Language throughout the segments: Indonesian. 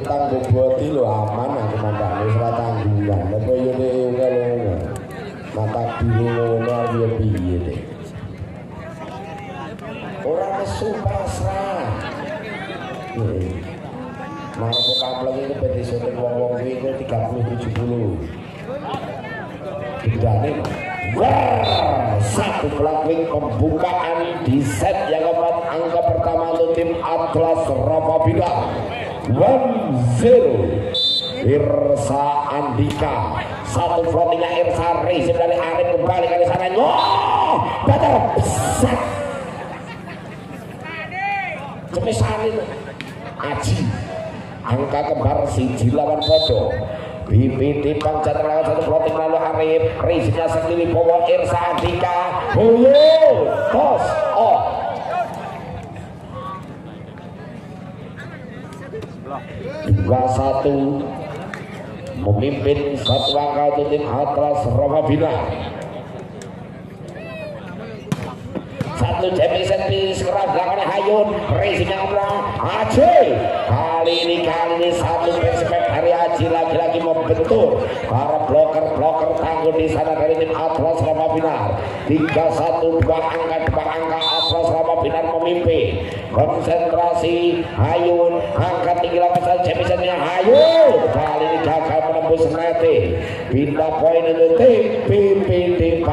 tanggung boti lo aman aku mandang wis ora tanggungan apa yo ne kalau mata diri ngono piye piye deh ora nesu pasrah. Aku kampleng ini PT syuting wong-wong ini 30 70 Gendane Wah, satu pelakuin pembukaan di set yang keempat angka pertama untuk tim Atlas Rapabila 1-0 Irsa Andika. Satu floatingnya Irsa Rizim dari Arif kembali ke sana. Oh batal. Besar Cemisanin Aji. Angka kembar siji lawan podo. BPD Bangsa terlalu satu floating lalu Arif. Rizimnya sendiri bawa Irsa Andika. Boyo tos. Oh dua satu memimpin satu angka untuk tim Atlas Romabila satu set piece keras belakangnya Hayun racingnya ngomong Aji. Kali ini kali ini satu respect dari Aji lagi-lagi membentur para bloker-bloker tangguh di sana dari tim Atlas Rama Binar. Tiga satu dua angka dua angka Atlas Rama Binar memimpin. Konsentrasi Hayun angkat tinggi lapisan jempol Hayun. Kali ini gagal menembus nete pindah poin untuk tim PPD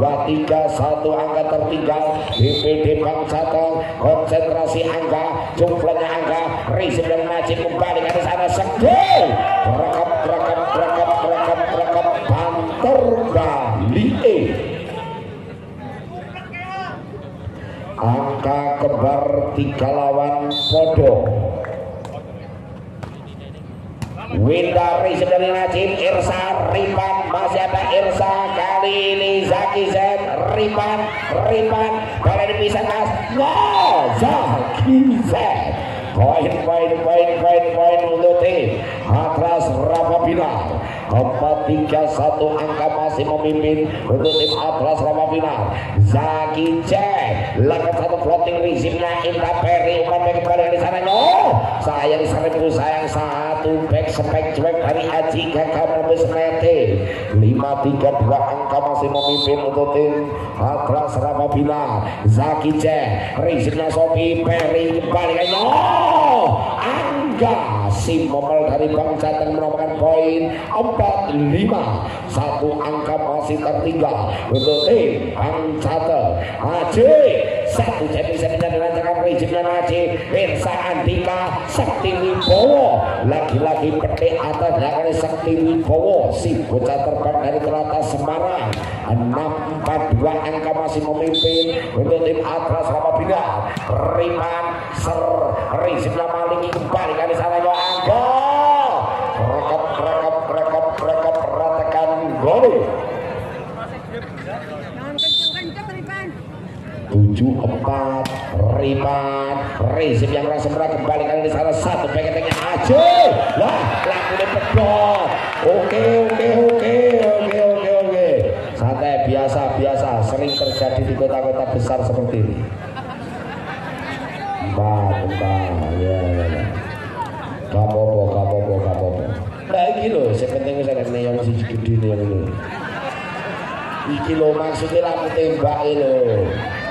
dua tiga satu angka tertinggal. BPD Bang Sata konsentrasi angka jumlahnya angka Rizim dan Najib kembali ke sana segel. Rekap rekap rekap rekap rekap banter Bali. Angka kembar tiga lawan podo Winda Rizim dari Najib Irsa Ripan masih ada Irsa? Kali ini Zaki Z Ripan kali ini bisa kas no Zaki Z poin poin poin poin poin untuk tim Atlas Rapabina empat tiga satu angka masih memimpin untuk tim Atlas Rapabina Zaki Z lakukan satu floating resimnya Inta Peri umpan back kembali di sana. No! Sayang seribu sayang. Satu back spek cuek dari Aji gagal menembus nete lima tiga dua angka masih memimpin untuk tim Atlas Rapabina Zaki Z resimnya Sopi Peri kembali. Ke no Angga si momel dari Bang Jateng menemukan poin 45 satu angka masih tertinggal. Untuk tim Bang Jateng Aji satu jadi bisa dengan rezekinya Aji Irsa Andika Sakti Wibowo. Lagi-lagi peti atas dari Sakti Wibowo. Si bocah terbang dari Kelata Semarang. 642 angka masih memimpin untuk tim Atlas Rapabina Riman Ser Rizim Malingi kembali kali sana yo angka rekap rekap rekap rekap ratakan gol tujuh empat Riman Rizim yang rasa merah kembali kali di sana satu pengetengnya aja lah laku di pedot. Oke oke oke oke oke oke. Santai biasa biasa. Sering terjadi di kota-kota besar seperti ini. Mbak mbak ya ya ya. Kapopo kapopo kapopo nah ini loh yang penting saya nih yang masih gede nih yang ini iki lo maksudnya laku tembak ini loh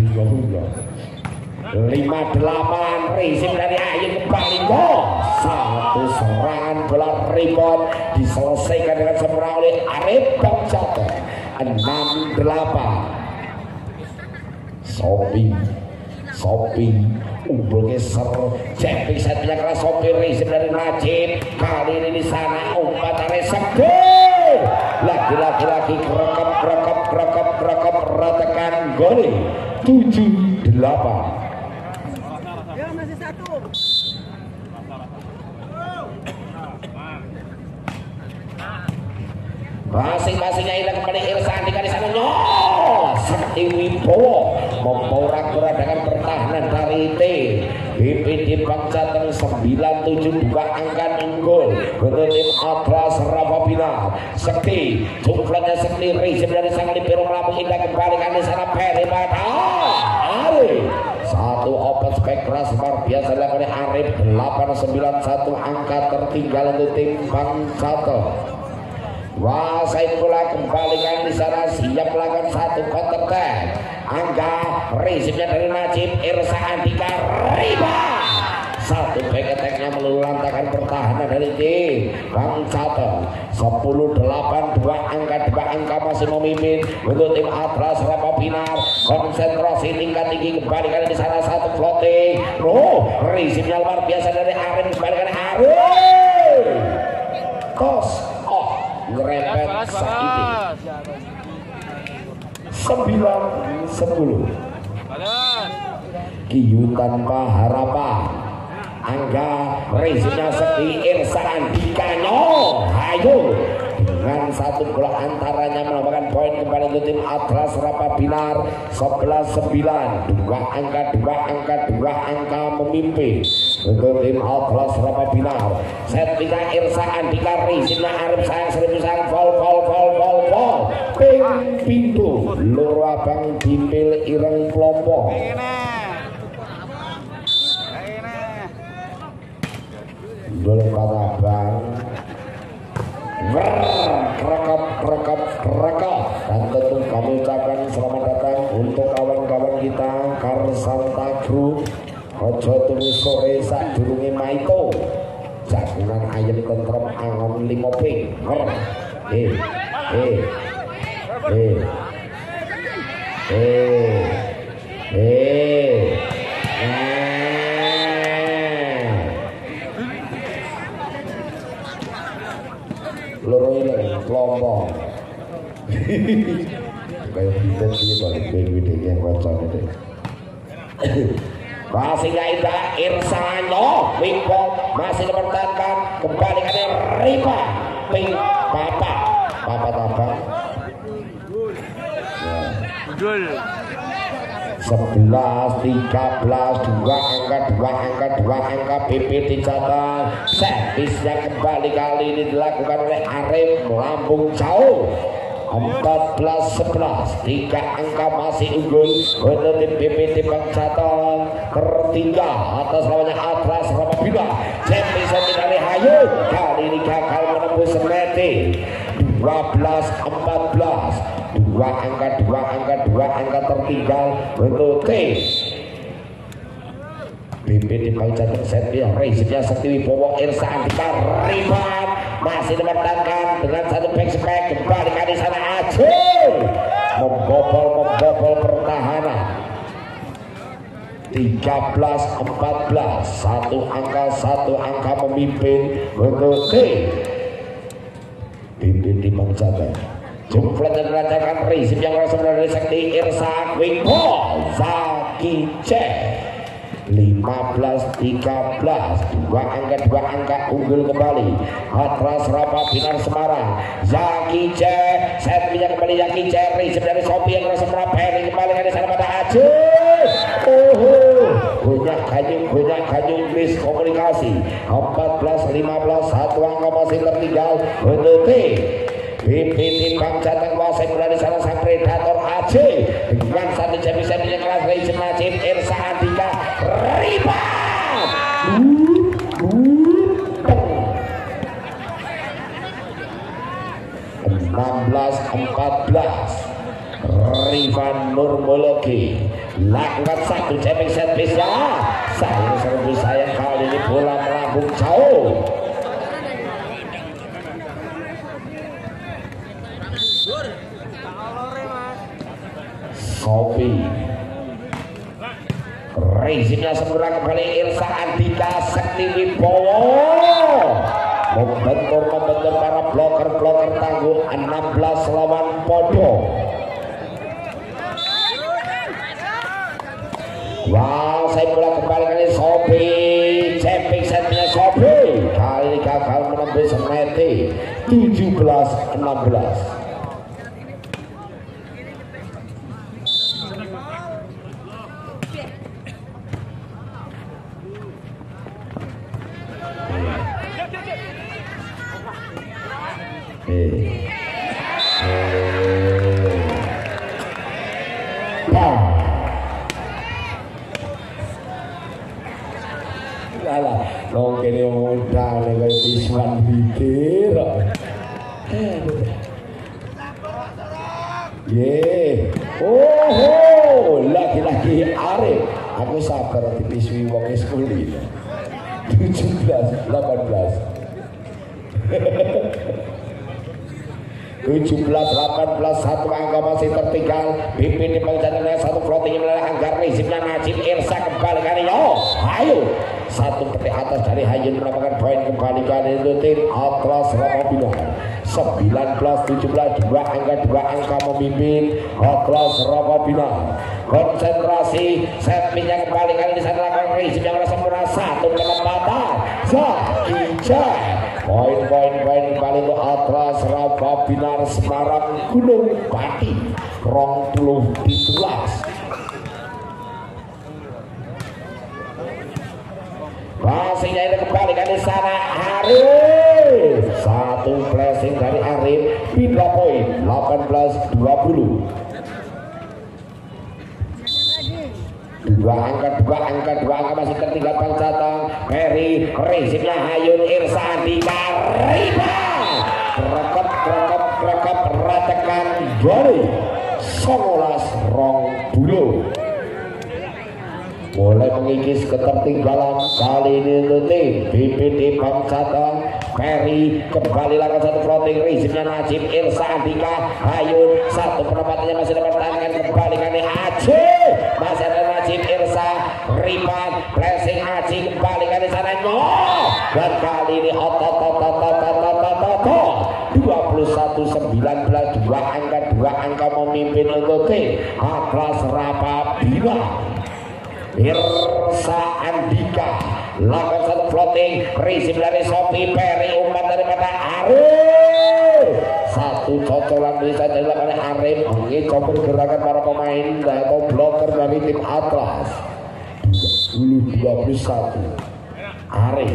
Lima delapan Rizim dari Ayu kembali gol Satu serangan bola rebound Diselesaikan dengan sempurna oleh Arif Bangsato Enam delapan. Sopi Sopi Umbul geser. Jepik satunya kelas Sopi Rizim dari Najib. Kali ini di sana umpat dari Segel Lagi-lagi lagi kerekap kerekap kerekap kerekap ratakan gol 7 8 masing-masingnya hilang kembali Irsa Andika di sana nyol Sakti Wibowo memporak dengan pertahanan dari T BPD Bangsa Jateng 97 buka angka unggul untuk tim Atlas Rapabila Sakti jumlahnya Sakti Rizim dari sang di Perum Lampung Indah kembalikan di sana Peri Mata Ari satu open spek keras luar biasa dilakukan Arif 891 angka tertinggal untuk tim Bangsa Jateng Wasain pula kembalikan di sana siap melakukan satu counter attack. Angga rezimnya dari Najib Irsa Andika Riba. Satu back attacknya melulantakan pertahanan dari tim Bang Cato 10 8 dua angka dua angka masih memimpin. Untuk tim Atlas Rapa Pinar konsentrasi tingkat tinggi kembalikan di sana satu floating oh rezimnya luar biasa dari Arin kembalikan Arin tos ngerempet Saidi sembilan sepuluh. Kiyu tanpa harapan. Angga Rezina Sekti Irsa Andika No dengan satu gol antaranya menambahkan poin kembali untuk tim Atlas Rapa Binar 11-9 dua angka dua angka dua angka memimpin. Untuk tim Atlas Rapa Binar set tiga Irsa Andika Rizina Arif sayang seribu sayang vol vol vol vol vol. Ping pintu. Loro abang dimpil ireng kelompok Dulu kata abang rekap rekap rekap dan tentu kami ucapkan selamat datang untuk kawan-kawan kita Karsanta Group Ojo tunggu sore sak durunge maito jagungan ayam tentrem angon limo ping eh eh eh eh eh loro ini kelompok kayak kita sih balik beda yang kocok itu masih Gaida Irsano Wingpol masih dipertahankan. Kembali ke Ripa. Ping. Papa. Papa Papa ya. 11 13 dua angka dua angka dua angka PP dicatat. Servisnya kembali kali ini dilakukan oleh Arif Lampung Jauh 14 11 tiga angka masih unggul. Untuk tim BPT Bangsaton tertinggal atas lawannya Atlas Ramabila Jemison dari Hayu. Kali ini gagal menembus Neti 12 14 dua angka dua angka dua angka tertinggal. Untuk T. BPD Bang Setia Reisnya Sakti Wibowo Irsa Andika Rifat masih dimenangkan dengan satu back spek kembali ke sana Aceh. Membobol membobol pertahanan. 13 14 satu angka satu angka memimpin untuk T BPD Bang Jateng Jumlah dan dilancarkan Rizim yang langsung dari Sakti Irsa Wingpo Zaki Cek 15 13 dua angka dua angka unggul kembali. Atras Rapa Binar Semarang. Zaki C set minyak kembali Zaki C Rizim dari Sopi yang langsung merapeli kembali dari sana pada Aceh. Oh banyak kayu banyak kayu komunikasi 14 15 satu angka masih tertinggal. Untuk T BPT Bangsa Tengkuasai berada sana sang predator AC dengan satu jam bisa yang kelas Raisin Najib Irsa Andika Riba. 16 14 Rivan Nurmologi lakukan satu jamming set bisa saya serbu saya kali ini bola melambung jauh kopi Rezimnya semula kembali Irsa Andika Sakti Wibowo membentur membentur para bloker-bloker tangguh 16 lawan Podo Wow, saya bola kembali kali Sopi, Cepik setnya Sopi. Kali gagal menembus Meti 17-16. Yeah. Oh, oh. laki-laki arif. Aku sabar dipisui wong wis kuli. 17, 18. 17 18 1 angka masih tertinggal. BPD yang satu floating yang melalui anggar risipnya Najib Irsa kembali. Kali oh ayo satu peti atas dari Hayun mendapatkan poin kembali. Kali itu tim Atlas Romobilo 19 17 2 angka 2 angka memimpin Atlas Romobilo konsentrasi set minyak kembali. Kali di sana lakukan yang merasa merasa satu penempatan Zah Ijah Poin-poin-poin paling ke atlas Rafa Binar Semarang Gunung Pati Rong puluh ditulas. Passing dari kembali ke sana Arif. Satu blessing dari Arif Pindah poin 18-20 dua angka dua angka dua angka masih tertinggal Pang Catang Ferry Rizik Lahayun Irsa Adika Riba. Krekot krekot krekot ratekan baru Songolas rong bulu. Boleh mengikis ketertinggalan kali ini nanti BPD Pancata Ferry kembali lagi satu floating Riziknya Najib Irsa Andika Hayun satu penempatannya masih dapat tangan kembali kami Aji masih ada Najib Irsa Riba, Blessing Aji kembali. Dan kali ini otot otot otot otot otot 21 19 dua angka dua angka memimpin untuk tim Atlas Rapabila Irsa Andika lakukan satu floating risip dari sophie Peri dari mana Arif satu cocolan bisa dilakukan Arif ini kompor gerakan para pemain atau blocker dari tim Atlas 2021 Sari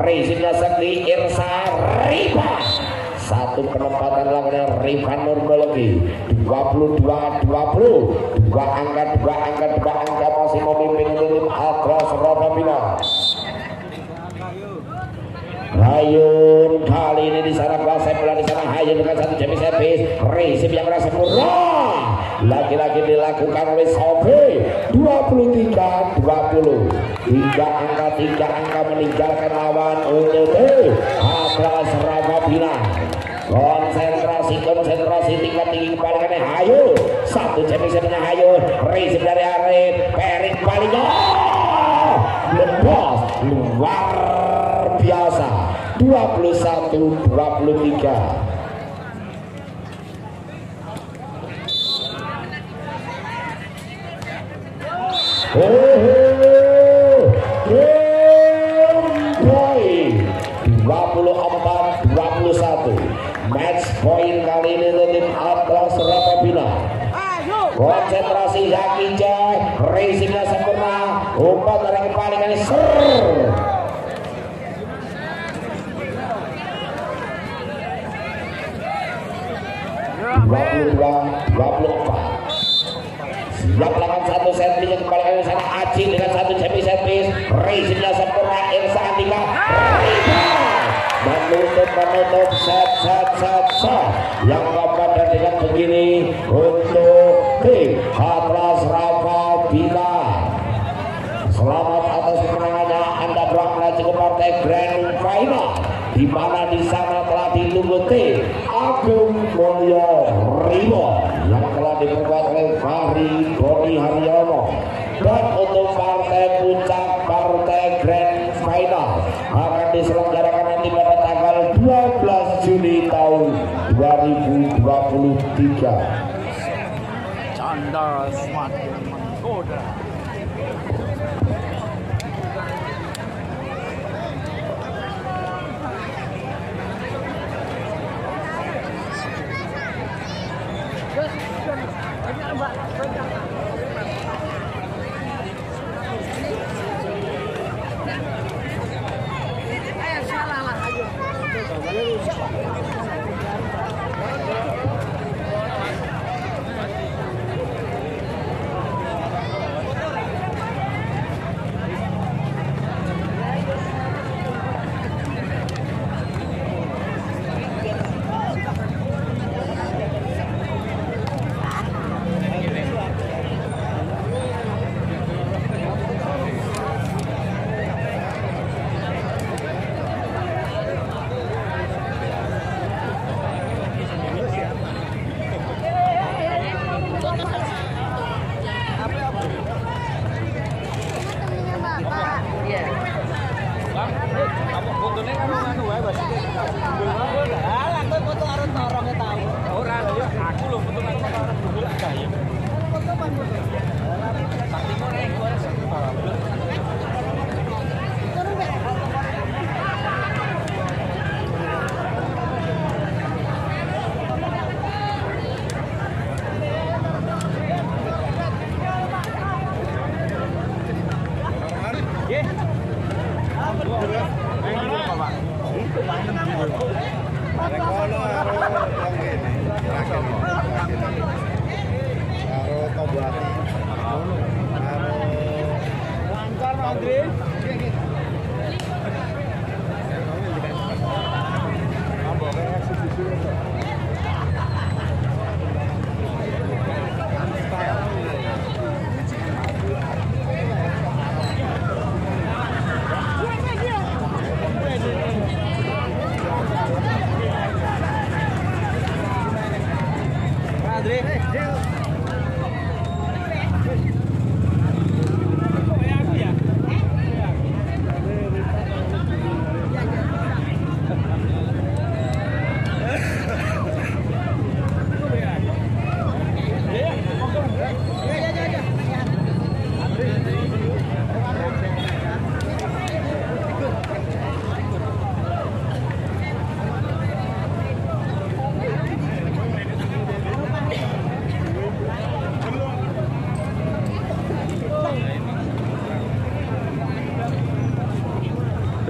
Rizina Sakti Irsa Riba. Satu penempatan lawannya Rifan Nurmologi 22 20 dua angka dua angka dua angka masih memimpin tim Alcross Romamina Hayun kali ini di sana kuasa sebelah di sana. Hayun dengan satu jamis servis Risip yang merasa kurang Laki-laki dilakukan oleh Sofi 23 20 hingga angka 3 angka meninggalkan lawan UTT Atlas bina konsentrasi konsentrasi tingkat tinggi kepalanya Hayu. Satu jenisnya Hayu. Resip dari Arif. Perik paling lepas luar biasa. 21 23 Match point kali ini dari Atlas Rapapila. Konsentrasi Zakinja, racingnya sempurna, umpan dari kepala kali ser. Dua. untuk set set set set yang lompat dan begini untuk tim Hatras Rafa Bila selamat atas kemenangannya. Anda berangkat ke partai Grand Final. Di mana di sana telah ditunggu tim Agung Mulyo Rimo yang telah diperkuat oleh Fahri Boni Haryono. Dan untuk partai puncak partai Grand Final akan diselenggarakan nanti pada 12 Juni tahun 2023 Canda semakin menggoda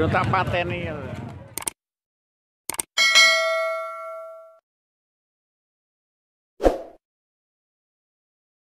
Tak pateni.